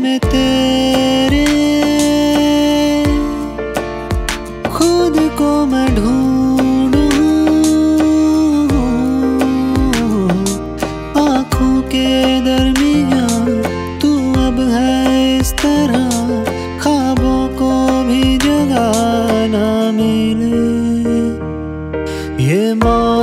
में तेरे खुद को मैं ढूंढूं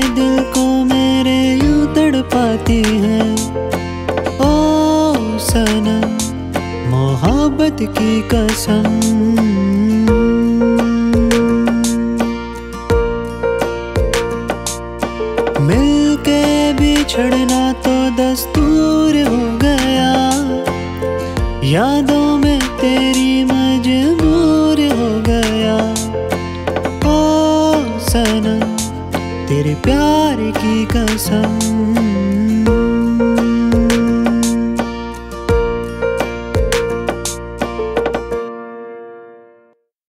दिल को मेरे यूँ तड़पाती हैं। ओ सनम, मोहब्बत की कसम। मिलके बिछड़ना तो दस्तूर हो गया। यादों में तेरी मजबूर हो गया। ओ सनम तेरे प्यार की कसम।